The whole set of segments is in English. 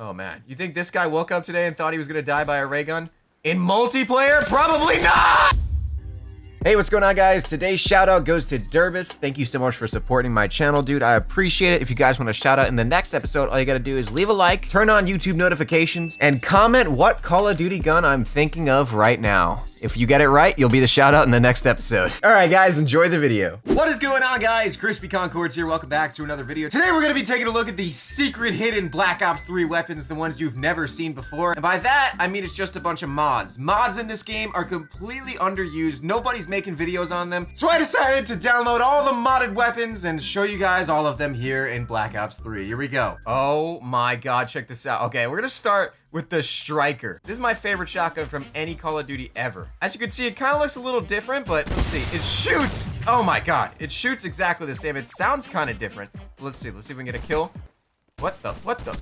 Oh man, you think this guy woke up today and thought he was gonna die by a ray gun? In multiplayer? Probably not! Hey, what's going on guys? Today's shout out goes to Dervis. Thank you so much for supporting my channel, dude. I appreciate it. If you guys want a shout out in the next episode, all you gotta do is leave a like, turn on YouTube notifications, and comment what Call of Duty gun I'm thinking of right now. If you get it right, you'll be the shout out in the next episode. All right, guys, enjoy the video. What is going on, guys? Crispy Concords here. Welcome back to another video. Today, we're gonna be taking a look at the secret hidden Black Ops 3 weapons, the ones you've never seen before. And by that, I mean it's just a bunch of mods. Mods in this game are completely underused. Nobody's making videos on them. So I decided to download all the modded weapons and show you guys all of them here in Black Ops 3. Here we go. Oh my God, check this out. Okay, we're gonna start with the Striker. This is my favorite shotgun from any Call of Duty ever. As you can see, it kind of looks a little different, but let's see. It shoots. Oh my God. It shoots exactly the same. It sounds kind of different. Let's see. Let's see if we can get a kill. What the? What the?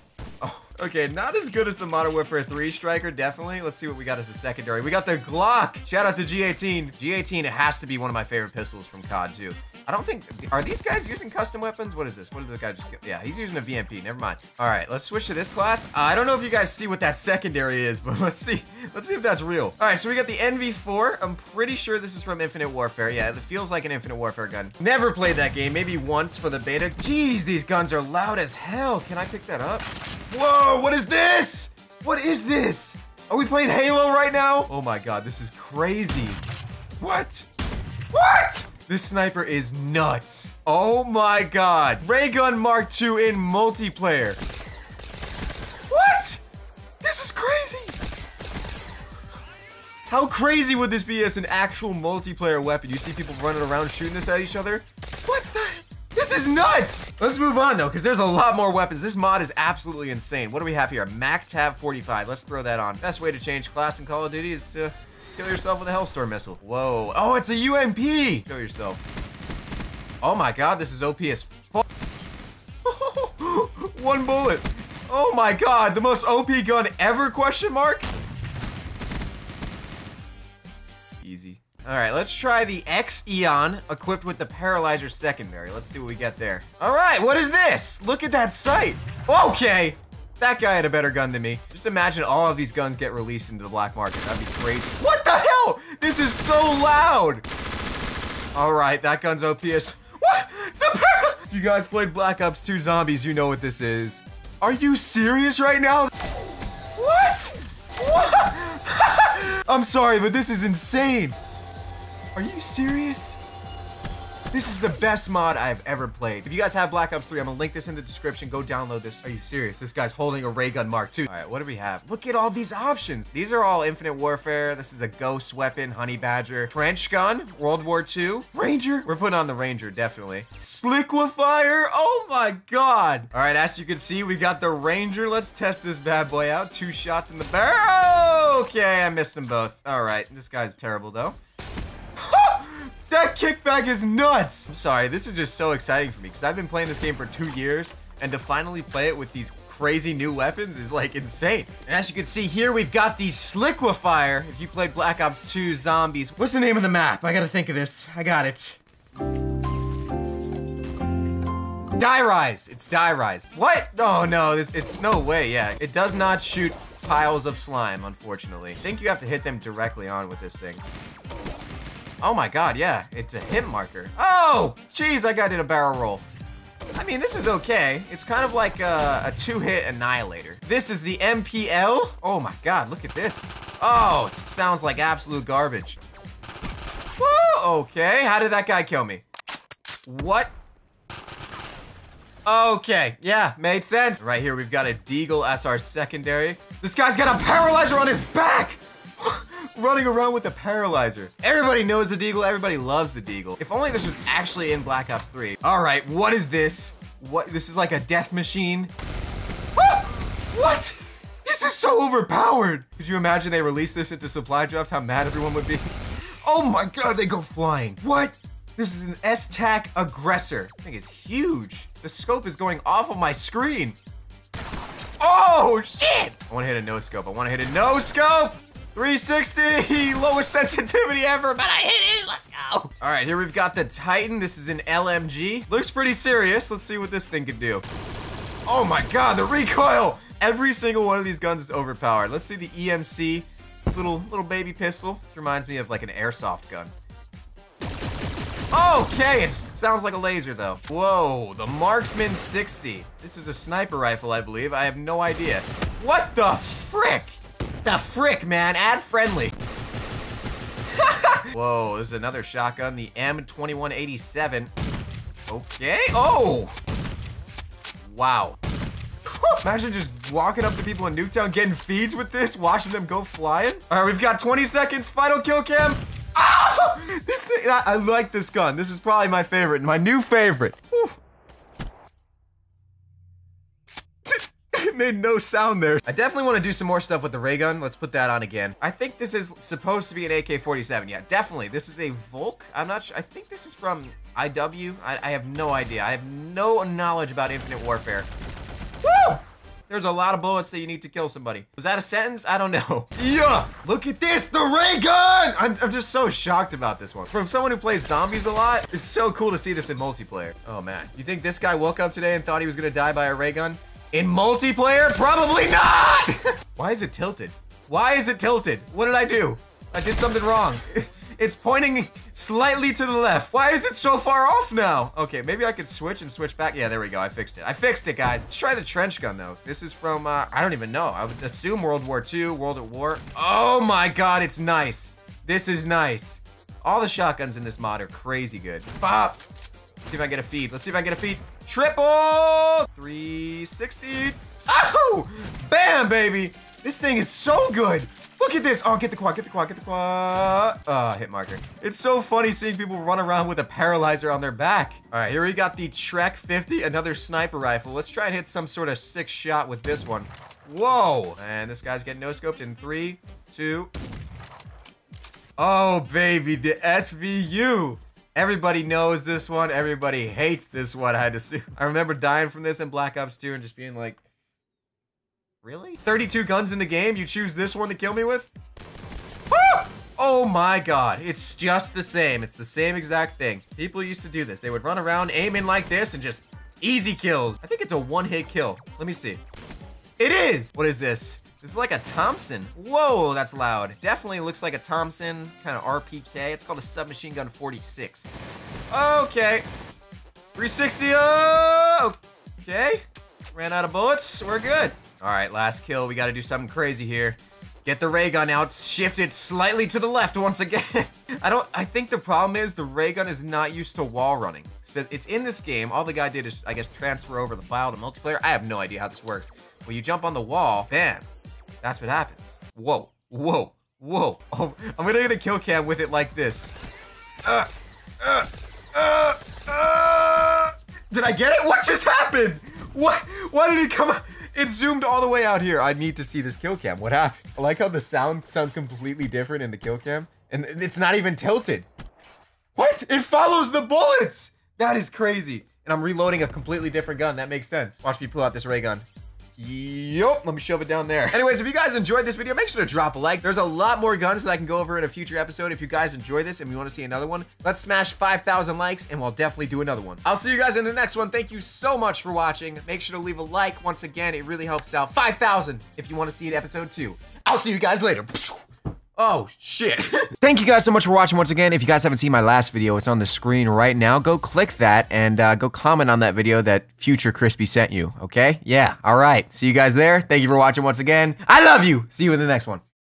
Okay, not as good as the Modern Warfare 3 Striker, definitely. Let's see what we got as a secondary. We got the Glock. Shout out to G18. G18 has to be one of my favorite pistols from COD 2. I don't think, are these guys using custom weapons? What is this? What did the guy just get? Yeah, he's using a VMP, never mind. All right, let's switch to this class. I don't know if you guys see what that secondary is, but let's see. Let's see if that's real. All right, so we got the NV4. I'm pretty sure this is from Infinite Warfare. Yeah, it feels like an Infinite Warfare gun. Never played that game, maybe once for the beta. Jeez, these guns are loud as hell. Can I pick that up? Whoa, what is this? What is this? Are we playing Halo right now? Oh my God, this is crazy. What? What? This sniper is nuts. Oh my god. Raygun Mark II in multiplayer. What? This is crazy. How crazy would this be as an actual multiplayer weapon? You see people running around shooting this at each other? What? This is nuts! Let's move on though, because there's a lot more weapons. This mod is absolutely insane. What do we have here? MAC-TAV 45. Let's throw that on. Best way to change class in Call of Duty is to Kill yourself with a Hellstorm missile. Whoa. Oh, it's a UMP! Kill yourself. Oh my god, this is OP as fuck. One bullet. Oh my god, the most OP gun ever, question mark? Alright, let's try the X Eon equipped with the Paralyzer secondary. Let's see what we get there. Alright, what is this? Look at that sight. Okay, that guy had a better gun than me. Just imagine all of these guns get released into the black market. That'd be crazy. What the hell? This is so loud. All right, that gun's OPS. What? The If you guys played Black Ops 2 Zombies, you know what this is. Are you serious right now? What? What? I'm sorry, but this is insane. Are you serious? This is the best mod I've ever played. If you guys have Black Ops 3, I'm gonna link this in the description. Go download this. Are you serious? This guy's holding a ray gun mark II. All right, what do we have? Look at all these options. These are all Infinite Warfare. This is a Ghost weapon, Honey Badger, Trench Gun, World War II, Ranger. We're putting on the Ranger, definitely. Sliquifier. Oh my God. All right, as you can see, we got the Ranger. Let's test this bad boy out. Two shots in the barrel. Okay, I missed them both. All right, this guy's terrible though. Kickback is nuts! I'm sorry, this is just so exciting for me because I've been playing this game for two years and to finally play it with these crazy new weapons is like insane. And as you can see here, we've got the Sliquifier. If you played Black Ops 2 Zombies, what's the name of the map? I gotta think of this. I got it. Die Rise. It's Die Rise. What? Oh no, this it's no way. Yeah, it does not shoot piles of slime, unfortunately. I think you have to hit them directly on with this thing. Oh my god, yeah, it's a hit marker. Oh, jeez, that guy did a barrel roll. I mean, this is okay. It's kind of like a, a two-hit annihilator. This is the MPL. Oh my god, look at this. Oh, sounds like absolute garbage. Woo, okay, how did that guy kill me? What? Okay, yeah, made sense. Right here, we've got a Deagle as our secondary. This guy's got a paralyzer on his back! running around with a paralyzer. Everybody knows the Deagle, everybody loves the Deagle. If only this was actually in Black Ops 3. All right, what is this? What, this is like a death machine? Ah! What? This is so overpowered. Could you imagine they released this into supply drops, how mad everyone would be? Oh my God, they go flying. What? This is an S-TAC aggressor. I think it's huge. The scope is going off of my screen. Oh, shit! I wanna hit a no scope. I wanna hit a no scope! 360, lowest sensitivity ever, but I hit it, let's go. All right, here we've got the Titan. This is an LMG. Looks pretty serious. Let's see what this thing can do. Oh my God, the recoil. Every single one of these guns is overpowered. Let's see the EMC, little little baby pistol. This reminds me of like an airsoft gun. Okay, it sounds like a laser though. Whoa, the Marksman 60. This is a sniper rifle, I believe. I have no idea. What the frick? The frick, man, ad friendly. Whoa, this is another shotgun, the M2187. Okay, oh! Wow. Imagine just walking up to people in Nuketown, getting feeds with this, watching them go flying. All right, we've got 20 seconds, final kill cam. Ah! This thing, I, I like this gun. This is probably my favorite, my new favorite. made no sound there. I definitely want to do some more stuff with the ray gun. Let's put that on again. I think this is supposed to be an AK-47. Yeah, definitely. This is a Volk. I'm not sure. I think this is from IW. I, I have no idea. I have no knowledge about Infinite Warfare. Woo! There's a lot of bullets that you need to kill somebody. Was that a sentence? I don't know. Yeah! Look at this, the ray gun! I'm, I'm just so shocked about this one. From someone who plays zombies a lot, it's so cool to see this in multiplayer. Oh man. You think this guy woke up today and thought he was gonna die by a ray gun? In multiplayer? Probably not! Why is it tilted? Why is it tilted? What did I do? I did something wrong. It's pointing slightly to the left. Why is it so far off now? Okay, maybe I could switch and switch back. Yeah, there we go. I fixed it. I fixed it, guys. Let's try the trench gun, though. This is from, uh, I don't even know. I would assume World War II, World at War. Oh my god, it's nice. This is nice. All the shotguns in this mod are crazy good. Bop. Let's see if I get a feed. Let's see if I get a feed. Triple 360. Oh! Bam, baby. This thing is so good. Look at this. Oh, get the quad, get the quad, get the quad. Ah, hit marker. It's so funny seeing people run around with a paralyzer on their back. All right, here we got the Trek 50, another sniper rifle. Let's try and hit some sort of six shot with this one. Whoa. And this guy's getting no-scoped in three, two. Oh, baby, the SVU. Everybody knows this one. Everybody hates this one, I had to see. I remember dying from this in Black Ops 2 and just being like, Really? 32 guns in the game? You choose this one to kill me with? Ah! Oh my god, it's just the same. It's the same exact thing. People used to do this. They would run around, aiming like this, and just easy kills. I think it's a one-hit kill. Let me see. It is! What is this? This is like a Thompson. Whoa, that's loud. Definitely looks like a Thompson, kind of RPK. It's called a Submachine Gun 46. Okay. 360, oh! Okay. Ran out of bullets, we're good. All right, last kill. We got to do something crazy here. Get the ray gun out, shift it slightly to the left once again. I don't, I think the problem is the ray gun is not used to wall running. So it's in this game. All the guy did is, I guess, transfer over the file to multiplayer. I have no idea how this works. When you jump on the wall, bam, that's what happens. Whoa, whoa, whoa. Oh, I'm gonna get a kill cam with it like this. Uh, uh, uh, uh. Did I get it? What just happened? What? Why did it come out? It zoomed all the way out here. I need to see this kill cam. What happened? I like how the sound sounds completely different in the kill cam. And it's not even tilted. What? It follows the bullets! That is crazy. And I'm reloading a completely different gun. That makes sense. Watch me pull out this ray gun. Yup, let me shove it down there. Anyways, if you guys enjoyed this video, make sure to drop a like. There's a lot more guns that I can go over in a future episode. If you guys enjoy this and you want to see another one, let's smash 5,000 likes and we'll definitely do another one. I'll see you guys in the next one. Thank you so much for watching. Make sure to leave a like. Once again, it really helps out. 5,000 if you want to see an episode two. I'll see you guys later. Oh, shit. Thank you guys so much for watching once again. If you guys haven't seen my last video, it's on the screen right now. Go click that and uh, go comment on that video that Future Crispy sent you, okay? Yeah, all right. See you guys there. Thank you for watching once again. I love you. See you in the next one.